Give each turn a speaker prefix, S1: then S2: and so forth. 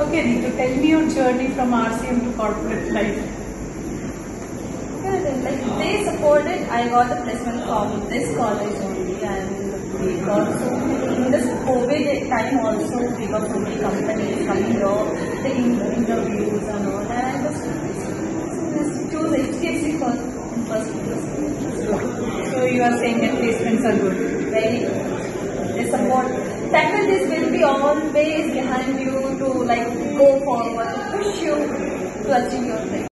S1: Okay, Ritu, tell me your journey from RCM to corporate life.
S2: Like they supported. I got the placement from this college only, and we got so many in this COVID time also. We got so many companies coming here, taking interviews and all. And I just, choose HDFC for first place.
S1: So so you are saying that placements are good.
S2: Very good. They support. Faculties will be always behind you to like go forward, push you to achieve your dream.